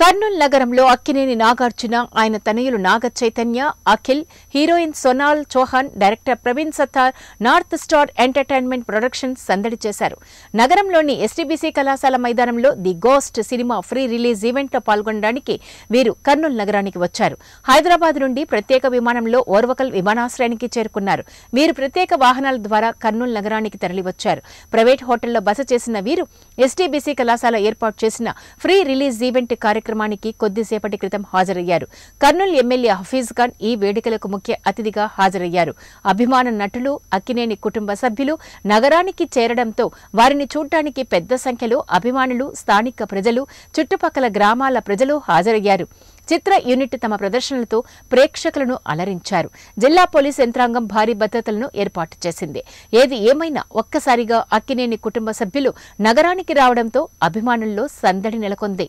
కర్నూలు నగరంలో అక్కినేని నాగార్జున ఆయన తనయులు Naga Chaitanya Akhil heroine Sonal Chauhan director Praveen Sattar North Star Entertainment Productions సందడి చేశారు. నగరంలోని ఎస్టీబీసీ కళాశాల మైదానంలో The Ghost cinema pre release ఈవెంట్లో పాల్గొనడానికి వీరు కర్నూలు నగరానికి వచ్చారు. హైదరాబాద్ నుండి ప్రత్యేక విమానంలో ఓర్వకల్ విమానాశ్రయానికి చేరుకున్నారు. వీరు ప్రత్యేక వాహనాల ద్వారా కర్నూలు నగరానికి తరలివచ్చారు. ప్రైవేట్ హోటల్లో బస చేసిన వీరు ఎస్టీబీసీ కళాశాల ఏర్పాటు చేసిన ఫ్రీ రిలీజ్ ఈవెంట్ కార్యక్రమానికి కొద్దిసేపటి క్రితం హాజరయ్యారు. కర్నూలు ఎమ్మెల్యే హఫీజ్ ఖాన్ ఈ వేడుకలకు ముఖ్య అతిథిగా హాజరయ్యారు. అభిమాన నటులు అక్కినేని కుటుంబ సభ్యులు నగరానికి చేరడంతో వారిని చూడటానికి పెద్ద సంఖ్యలో అభిమానులు స్థానిక ప్రజలు చుట్టుపక్కల గ్రామాల ప్రజలు హాజరయ్యారు. చిత్ర యూనిట్ తమ ప్రదర్శనలతో ప్రేక్షకులను అలరించారు. జిల్లా పోలీస్ యంత్రాంగం భారీ భద్రతలను ఏర్పాటు చేసింది. ఏది ఏమైనా ఒక్కసారిగా అక్కినేని కుటుంబ సభ్యులు నగరానికి రావడంతో అభిమానుల్లో సందడి నెలకొంది.